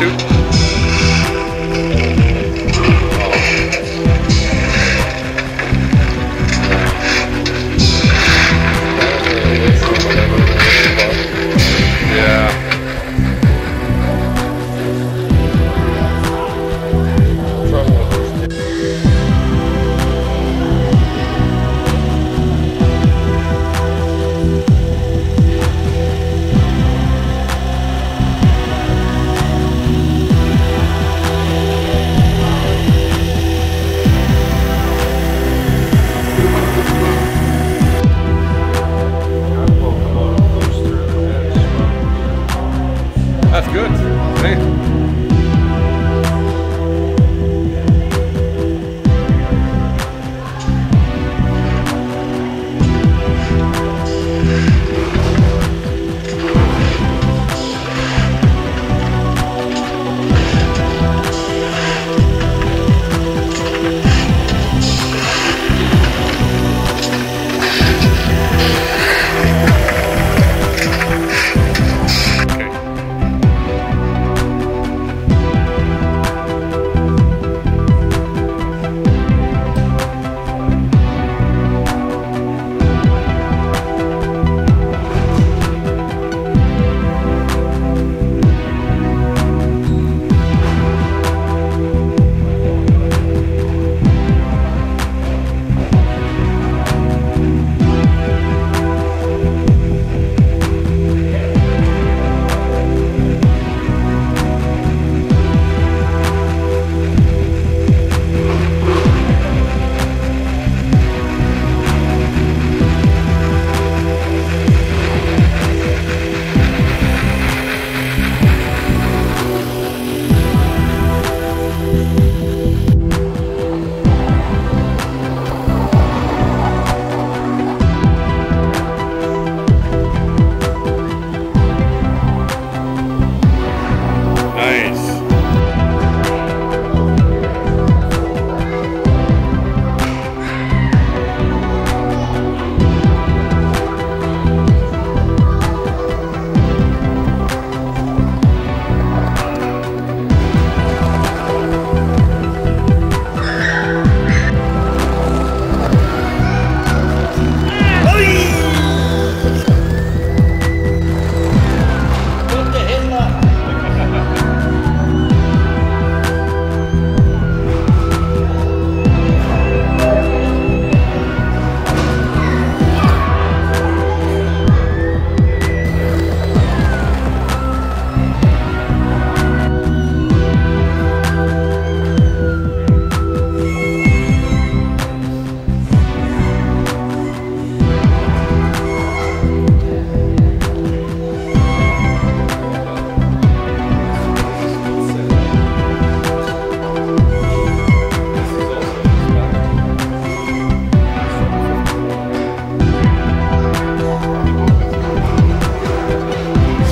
shoot.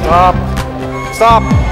Stop stop